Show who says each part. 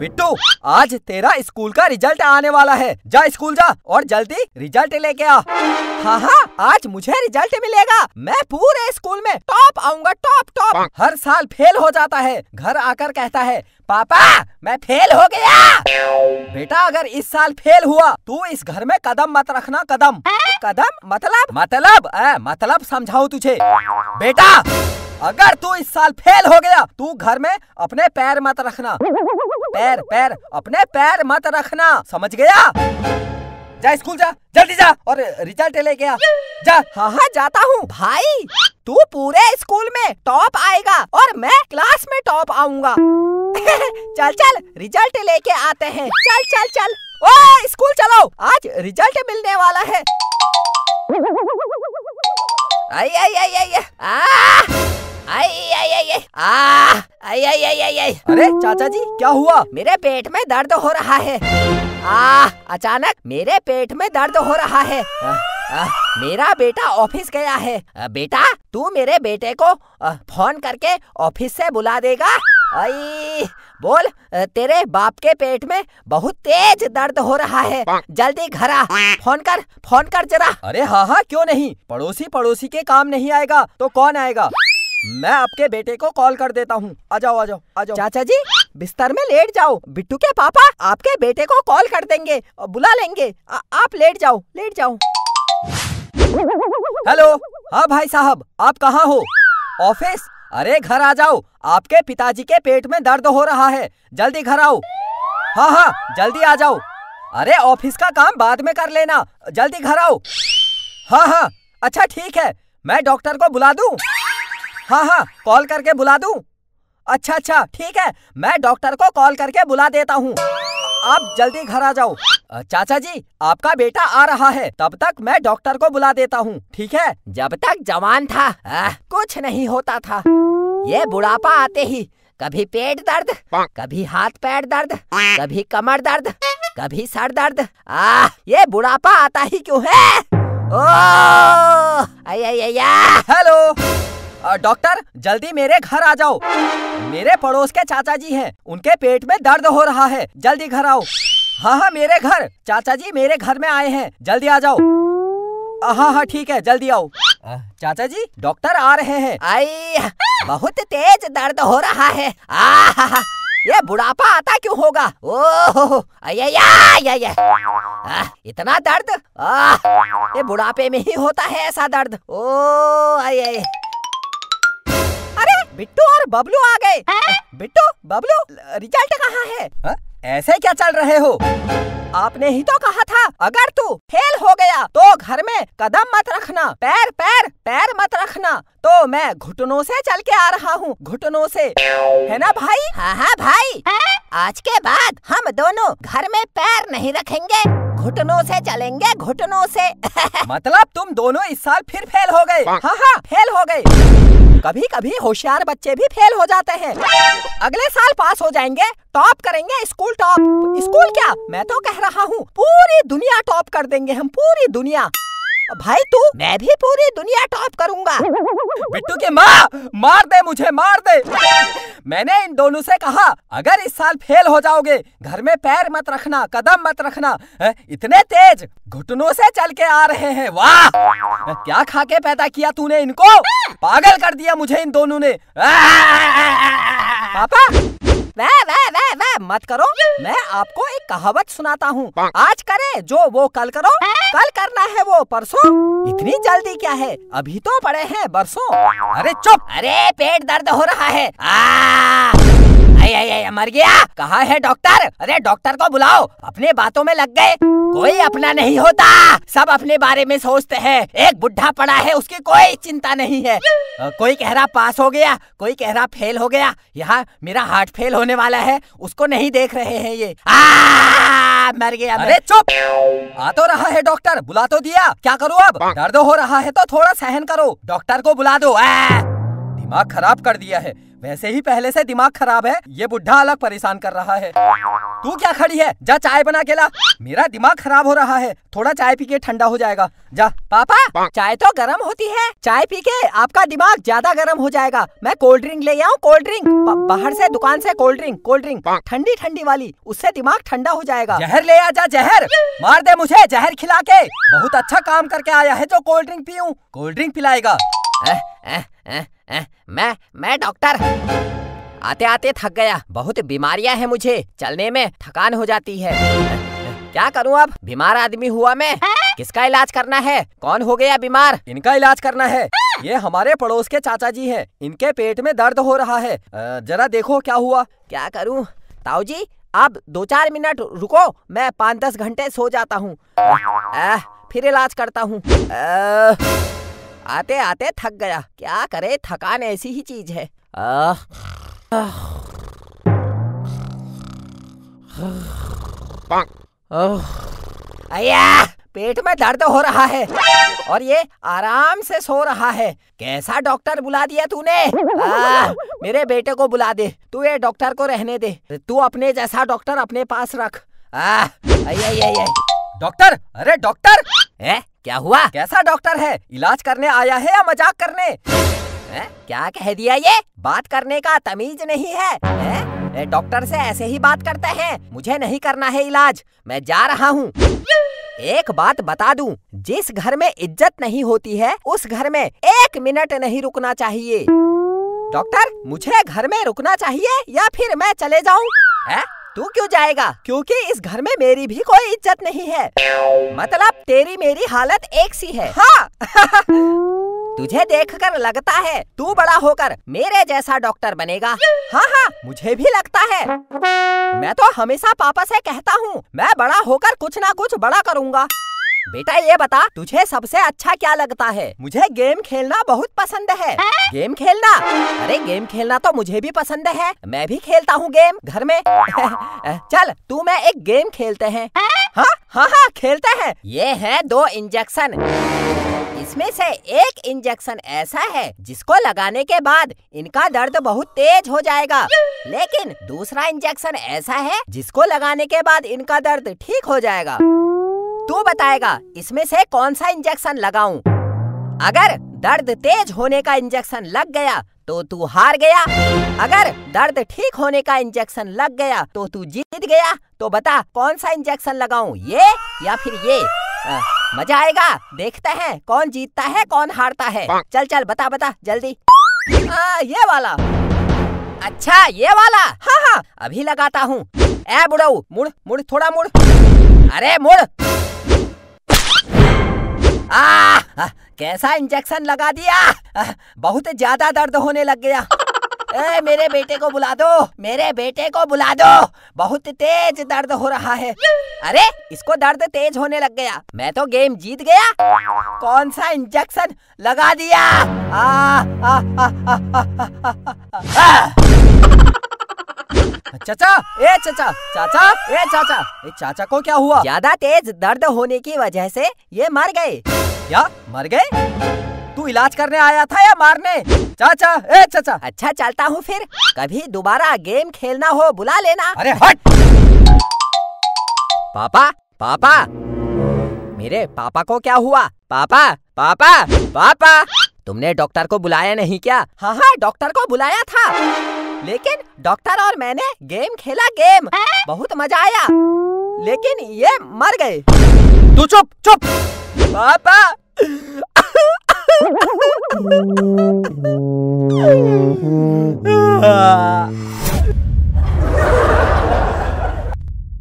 Speaker 1: बिट्टू आज तेरा स्कूल का रिज़ल्ट आने वाला है। जा स्कूल जा और जल्दी रिज़ल्ट लेके आ। हाँ हाँ आज मुझे रिज़ल्ट मिलेगा। मैं पूरे स्कूल में टॉप आऊँगा टॉप टॉप। हर साल फेल हो जाता है। घर आकर कहता है पापा मैं फेल हो गया। बेटा अगर इस साल फेल हुआ तू इस घर में कदम मत रखना कदम। कदम मतलब? मतलब ए, मतलब समझाऊ तुझे। बेटा अगर तू इस साल फेल हो गया, तू घर में अपने पैर मत रखना। पैर पैर, अपने पैर मत रखना। समझ गया? जा स्कूल जा, जल्दी जा। और रिज़ल्ट ले गया। जा। हाँ हाँ जाता हूँ। भाई, तू पूरे स्कूल में टॉप आएगा और मैं क्लास में टॉप आऊँगा। चल चल, रिज़ल्ट लेके आते हैं। चल चल चल। ओ, स्कूल चलो। आज रिज़ल्ट मिलने वाला है। आई आई आई आई आ आई। आई आई आई आ! आई आई आई आई आई आई आई अरे चाचा जी क्या हुआ? मेरे पेट में दर्द हो रहा है। आ अचानक मेरे पेट में दर्द हो रहा है। आ, आ, मेरा बेटा ऑफ़िस गया है। आ, बेटा तू मेरे बेटे को फ़ोन करके ऑफ़िस से बुला देगा। आई बोल तेरे बाप के पेट में बहुत तेज दर्द हो रहा है। जल्दी घर आ। फ़ोन कर फ़ोन कर जरा। अरे हाँ हाँ क्यों नहीं? पड़ोसी पड़ोसी के काम नहीं आएगा तो कौन आएगा? मैं आपके बेटे को कॉल कर देता हूँ। आ जाओ आ जाओ आ जाओ। चाचा जी बिस्तर में लेट जाओ। बिट्टू के पापा आपके बेटे को कॉल कर देंगे और बुला लेंगे। आ, आप लेट जाओ लेट जाओ। हेलो हाँ भाई साहब आप कहाँ हो? ऑफ़िस? अरे घर आ जाओ। आपके पिताजी के पेट में दर्द हो रहा है। जल्दी घर आओ। हाँ हाँ जल्दी आ जाओ। अरे ऑफ़िस का काम बाद में कर लेना। जल्दी घर आओ। हाँ हाँ अच्छा ठीक है। मैं डॉक्टर को बुला दूँ? हाँ हाँ कॉल करके बुला दूँ? अच्छा अच्छा ठीक है मैं डॉक्टर को कॉल करके बुला देता हूँ। आप जल्दी घर आ जाओ। चाचा जी आपका बेटा आ रहा है तब तक मैं डॉक्टर को बुला देता हूँ ठीक है? जब तक जवान था आ, कुछ नहीं होता था। ये बुढ़ापा आते ही कभी पेट दर्द कभी हाथ पैर दर्द कभी कमर दर्द कभी सर दर्द। आ ये बुढ़ापा आता ही क्यों है? ओ आई आई आई हेलो। डॉक्टर जल्दी मेरे घर आ जाओ। मेरे पड़ोस के चाचा जी हैं। उनके पेट में दर्द हो रहा है। जल्दी घर आओ। हाँ हाँ मेरे घर। चाचा जी मेरे घर में आए हैं। जल्दी आ जाओ। हाँ हाँ ठीक है जल्दी आओ। चाचा जी डॉक्टर आ रहे हैं। आई बहुत तेज दर्द हो रहा है। आ ये बुढ़ापा आता क्यों होगा? ओह इतना दर्द? आ, ये बुढ़ापे में ही होता है ऐसा दर्द। ओ अरे बिट्टू और बबलू आ गए। बिट्टू बबलू रिज़ल्ट कहाँ है? हा? ऐसे क्या चल रहे हो? आपने ही तो कहा था अगर तू फेल हो गया तो घर में कदम मत रखना पैर पैर पैर मत रखना। तो मैं घुटनों से चल के आ रहा हूँ घुटनों से। है ना भाई? हाँ हाँ भाई। है? आज के बाद हम दोनों घर में पैर नहीं रखेंगे घुटनों से चलेंगे घुटनों से। मतलब तुम दोनों इस साल फिर फेल हो गए। हाँ हाँ फेल हो गए। कभी कभी होशियार बच्चे भी फेल हो जाते हैं। अगले साल पास हो जाएँगे, टॉप करेंगे स्कूल टॉप। स्कूल क्या? मैं तो कह रहा हूँ, पूरी दुनिया टॉप कर देंगे हम, पूरी दुनिया। भाई तू, मैं भी पूरी दुनिया टॉप करूँगा। बिट्टू की माँ, मार दे मुझे, मार दे। मैंने इन दोनों से कहा अगर इस साल फेल हो जाओगे घर में पैर मत रखना कदम मत रखना इतने तेज घुटनों से चल के आ रहे हैं वाह क्या खा के पैदा किया तूने इनको पागल कर दिया मुझे इन दोनों ने पापा वह वह वह वह मत करो। मैं आपको एक कहावत सुनाता हूँ। आज करे जो वो कल करो। कल करना है वो परसों। इतनी जल्दी क्या है? अभी तो पड़े हैं बरसों। अरे चुप! अरे पेट दर्द हो रहा है। आ! आई मर गया। कहाँ है डॉक्टर? अरे डॉक्टर को बुलाओ। अपने बातों में लग गए। कोई अपना नहीं होता। सब अपने बारे में सोचते हैं। एक बुढ़ा पड़ा है, उसकी कोई चिंता नहीं है। कोई कह रहा पास हो गया, कोई कह रहा फेल हो गया। यहाँ मेरा हार्ट फेल होने वाला है। उसको नहीं देख रहे हैं ये। मर गया अरे चुप! आ तो रहा है डॉक्टर। बुला तो दिया। क्या करूँ अब? दर्द हो रहा है तो थोड़ा सहन करो। डॉक्टर को बुला दो। दिमाग खराब कर दिया है। वैसे ही पहले से दिमाग खराब है। ये बुढ़ा अलग परेशान कर रहा है। तू क्या खड़ी है? जा चाय बना के ला। मेरा दिमाग खराब हो रहा है। थोड़ा चाय पी के ठंडा हो जाएगा। जा। पापा, चाय तो गर्म होती है। चाय पी के आपका दिमाग ज़्यादा गर्म हो जाएगा। मैं कोल्ड ड्रिंक ले आऊँ, कोल्ड ड्रिंक। बाहर से दुकान से कोल्ड ड्रिंक कोल्ड ड्रिंक। ठंडी ठंडी वाली, उससे दिमाग ठंडा हो जाएगा। जहर ले आ जा, जहर। मार दे मुझे, जहर खिला के। बहुत अच्छा काम करके आया है, जो कोल्ड ड्रिंक पीऊँ। कोल्ड ड्रिंक पिलाएगा। मैं मैं डॉक्टर। आते आते थक गया। बहुत बीमारियाँ हैं मुझे। चलने में थकान हो जाती है। क्या करूँ अब? बीमार आदमी हुआ मैं। किसका इलाज करना है? कौन हो गया बीमार? इनका इलाज करना है। ये हमारे पड़ोस के चाचा जी हैं। इनके पेट में दर्द हो रहा है। जरा देखो क्या हुआ। क्या करूँ? ताऊ जी आप दो चार मिनट रुको। मैं पाँच दस घंटे सो जाता हूँ। फिर इलाज करता हूँ। आते आते थक गया। क्या करे? थकान ऐसी ही चीज़ है। अया पेट में दर्द हो रहा है। और ये आराम से सो रहा है। कैसा डॉक्टर बुला दिया तूने? मेरे बेटे को बुला दे। तू ये डॉक्टर को रहने दे। तू अपने जैसा डॉक्टर अपने पास रख। डॉक्टर? अरे डॉक्टर? है? क्या हुआ? कैसा डॉक्टर है? इलाज करने आया है या मज़ाक करने? है? क्या कह दिया ये? बात करने का तमीज नहीं है, है? डॉक्टर से ऐसे ही बात करते हैं। मुझे नहीं करना है इलाज। मैं जा रहा हूँ। एक बात बता दूँ, जिस घर में इज़्ज़त नहीं होती है उस घर में एक मिनट नहीं रुकना चाहिए। डॉक्टर मुझे घर में रुकना चाहिए या फिर मैं चले जाऊँ? तू क्यों जाएगा? क्योंकि इस घर में मेरी भी कोई इज़्ज़त नहीं है। मतलब तेरी मेरी हालत एक सी है। हाँ। तुझे देखकर लगता है तू बड़ा होकर मेरे जैसा डॉक्टर बनेगा। हाँ हाँ मुझे भी लगता है। मैं तो हमेशा पापा से कहता हूँ, मैं बड़ा होकर कुछ ना कुछ बड़ा करूँगा। बेटा ये बता तुझे सबसे अच्छा क्या लगता है? मुझे गेम खेलना बहुत पसंद है। गेम खेलना? अरे गेम खेलना तो मुझे भी पसंद है। मैं भी खेलता हूँ गेम घर में। चल तू मैं एक गेम खेलते हैं? हाँ हाँ हाँ खेलते हैं। ये है दो इंजेक्शन। इसमें से एक इंजेक्शन ऐसा है जिसको लगाने के बाद इनका दर्द बहुत तेज हो जाएगा। लेकिन दूसरा इंजेक्शन ऐसा है जिसको लगाने के बाद इनका दर्द ठीक हो जाएगा। तू बताएगा इसमें से कौन सा इंजेक्शन लगाऊँ? अगर दर्द तेज होने का इंजेक्शन लग गया तो तू हार गया। अगर दर्द ठीक होने का इंजेक्शन लग गया तो तू जीत गया। तो बता कौन सा इंजेक्शन लगाऊँ ये या फिर ये? आ, मज़ा आएगा देखते हैं कौन जीतता है कौन हारता है। चल चल बता बता जल्दी। आ, ये वाला। अच्छा ये वाला। हाँ हाँ अभी लगाता हूँ। ए बुढ़ऊ मुड़ मुड़ थोड़ा मुड़। अरे मुड़। आ, आ, कैसा इंजेक्शन लगा दिया? बहुत ज़्यादा दर्द होने लग गया। ए, मेरे बेटे को बुला दो मेरे बेटे को बुला दो। बहुत तेज दर्द हो रहा है। अरे इसको दर्द तेज होने लग गया। मैं तो गेम जीत गया। कौन सा इंजेक्शन लगा दिया। चाचा ए चाचा चाचा ए चाचा ए चाचा को क्या हुआ? ज़्यादा तेज दर्द होने की वजह से ये मर गए। क्या मर गए? तू इलाज करने आया था या मारने? चाचा ए चाचा। अच्छा चलता हूँ फिर। कभी दोबारा गेम खेलना हो बुला लेना। अरे हट! पापा पापा। मेरे पापा को क्या हुआ? पापा पापा पापा। तुमने डॉक्टर को बुलाया नहीं क्या? हाँ हाँ डॉक्टर को बुलाया था। लेकिन डॉक्टर और मैंने गेम खेला गेम। बहुत मज़ा आया। लेकिन ये मर गए। तू चुप चुप। पापा ah.